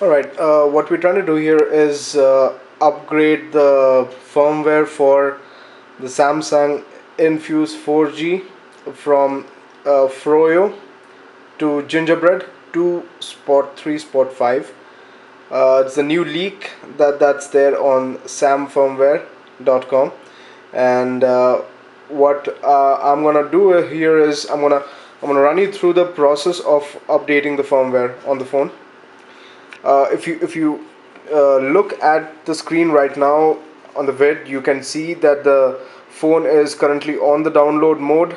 Alright, uh, what we're trying to do here is uh, upgrade the firmware for the Samsung Infuse 4G from uh, Froyo to Gingerbread to Spot 3 Spot 5. Uh, it's a new leak that that's there on samfirmware.com and uh, what uh, I'm gonna do here is I'm gonna I'm gonna run you through the process of updating the firmware on the phone if you if you uh, look at the screen right now on the vid you can see that the phone is currently on the download mode.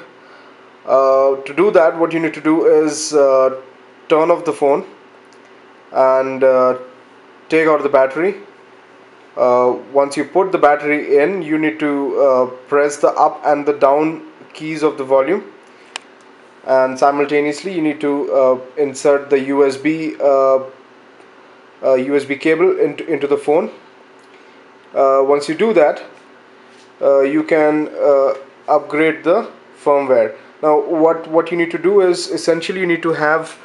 Uh, to do that what you need to do is uh, turn off the phone and uh, take out the battery. Uh, once you put the battery in you need to press the up and the down keys of the volume. And simultaneously you need to insert the USB USB cable into, into the phone. Uh, once you do that uh, you can uh, upgrade the firmware. Now what what you need to do is essentially you need to have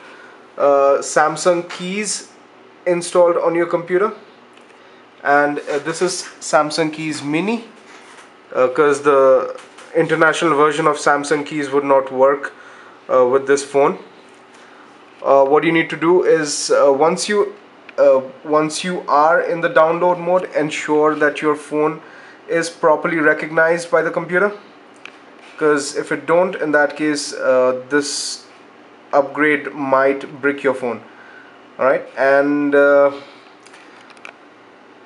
Samsung Kies installed on your computer. And uh, this is Samsung Kies mini because uh, the international version of Samsung Kies would not work uh, with this phone. What you need to do is once you uh, once you are in the download mode ensure that your phone is properly recognized by the computer. Because if it don't in that case uh, this upgrade might brick your phone. Alright? And uh,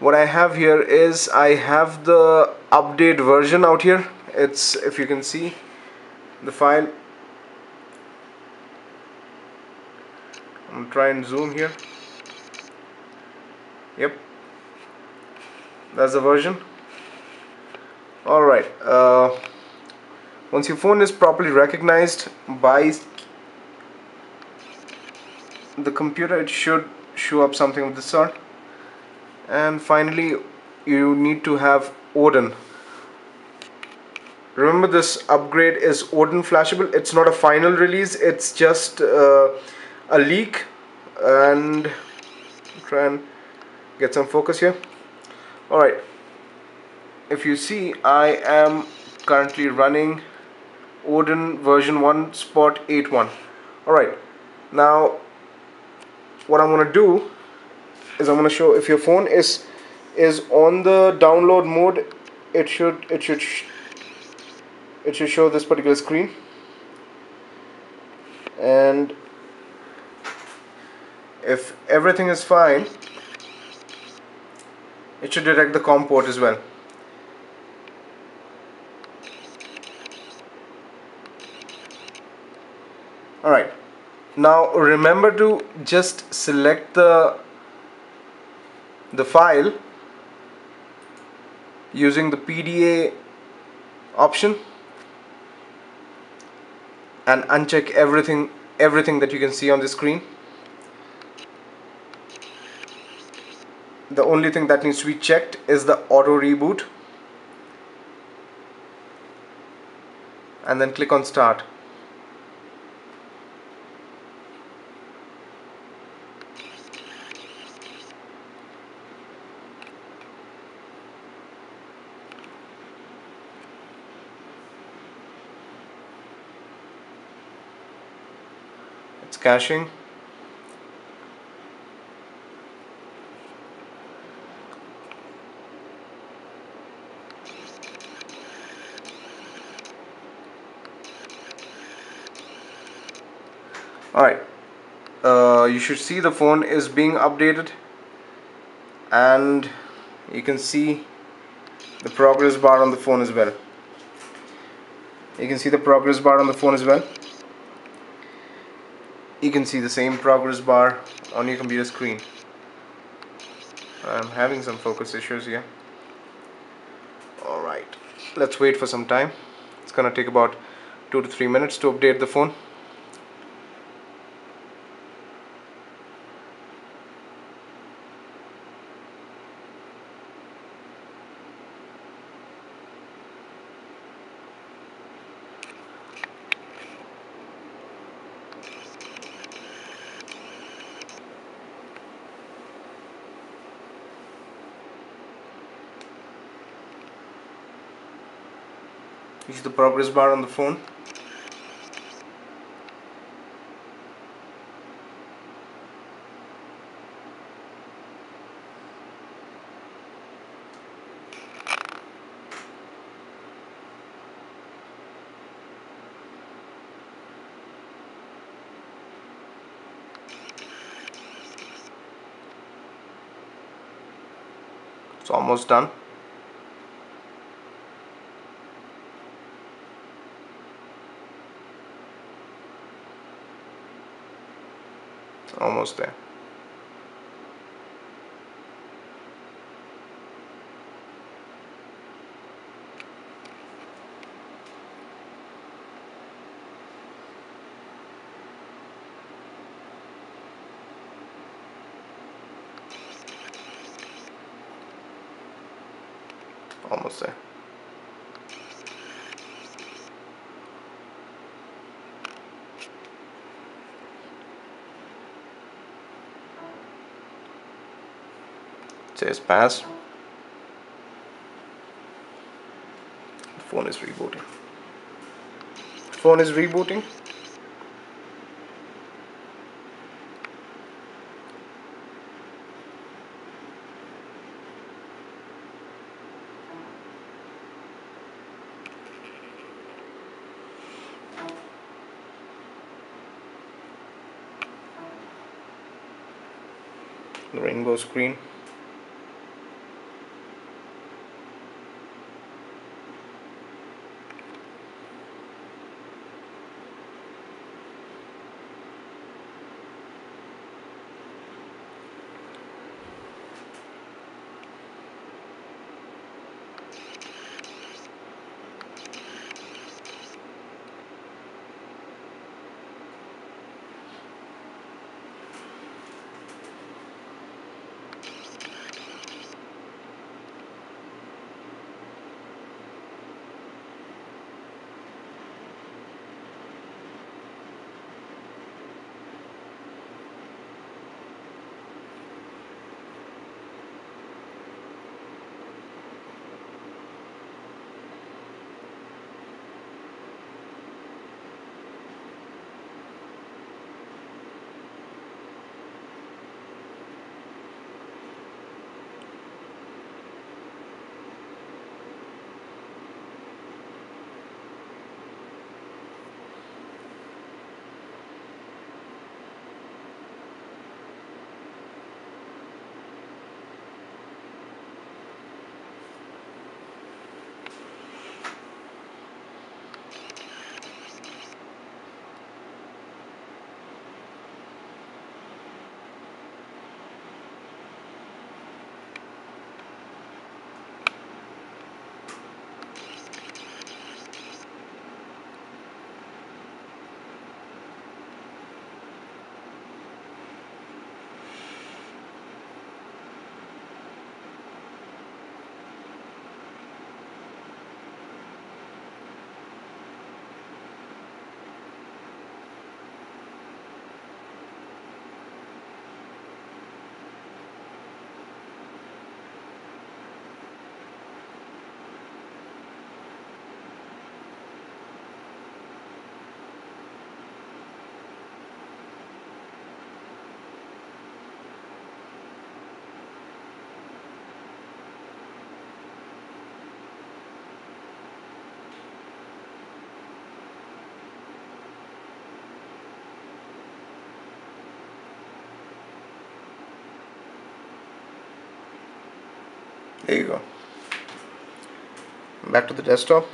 what I have here is I have the update version out here. It's if you can see the file. I'm and zoom here yep. That's the version. Alright uh, once your phone is properly recognized by the computer it should show up something of this sort. And finally you need to have Odin. Remember this upgrade is Odin flashable? It's not a final release it's just uh, a leak. And try and get some focus here. Alright if you see I am currently running Odin version 1 spot 81 alright now what I'm gonna do is I'm gonna show if your phone is is on the download mode it should it should it should show this particular screen. And if everything is fine it should detect the COM port as well. Alright. Now remember to just select the the file using the PDA option and uncheck everything everything that you can see on the screen the only thing that needs to be checked is the auto reboot. And then click on start. It's caching alright. Uh, you should see the phone is being updated. And you can see the progress bar on the phone as well. You can see the progress bar on the phone as well. You can see the same progress bar on your computer screen. I'm having some focus issues here. Alright. Let's wait for some time. It's gonna take about two to three minutes to update the phone use the progress bar on the phone? It's almost done almost there. Almost there says pass the phone is rebooting. Phone is rebooting. The rainbow screen there you go. Back to the desktop.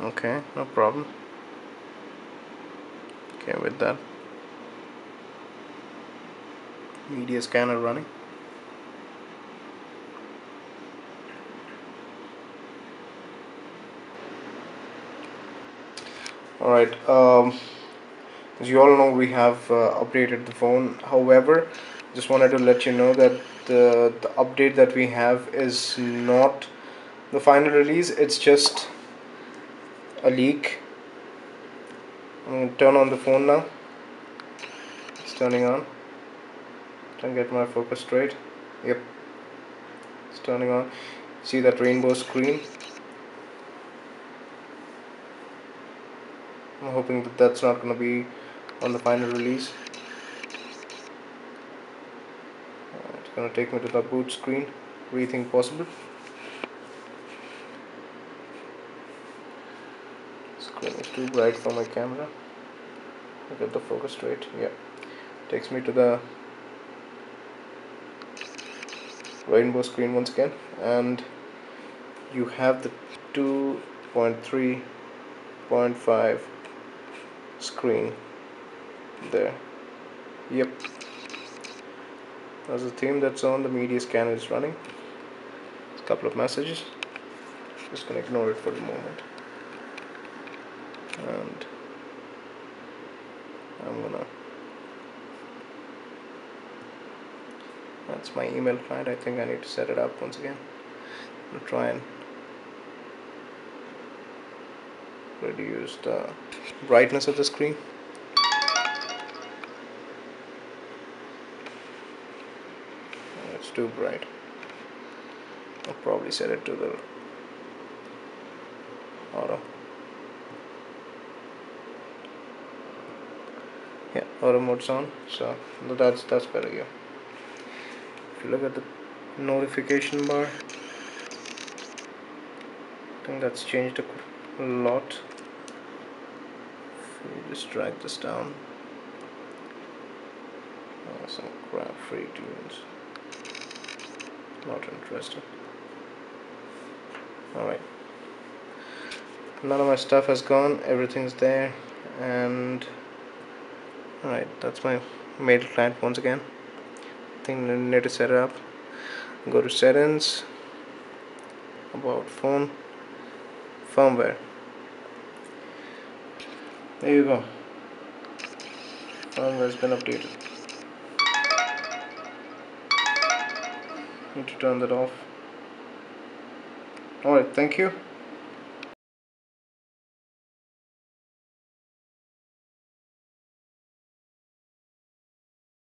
Okay no problem. Okay with that media scanner running. Alright um, as you all know we have uh, updated the phone. However just wanted to let you know that the, the update that we have is not the final release. It's just a leak. I'm going to turn on the phone now. It's turning on to get my focus straight. Yep. It's turning on. See that rainbow screen? I'm hoping that that's not going to be on the final release. Uh, it's going to take me to the boot screen. Rethink possible? Screen is too bright for my camera. Get the focus straight. Yeah. Takes me to the rainbow screen once again and you have the 2.3.5 screen there. Yep. That's the theme that's on. The media scanner is running. A couple of messages. Just gonna ignore it for the moment. And I'm gonna that's my email client. I think I need to set it up once again. Gonna try and reduce the brightness of the screen. It's too bright. I'll probably set it to the auto. Yeah auto mode's on so that's that's better yeah you look at the notification bar. I think that's changed a lot. If you just drag this down. Oh, some crap free tunes. Not interested. Alright. None of my stuff has gone. Everything's there. And alright that's my mail client once again I need to set up. Go to settings about phone firmware. There you go. Firmware has been updated. Need to turn that off. Alright thank you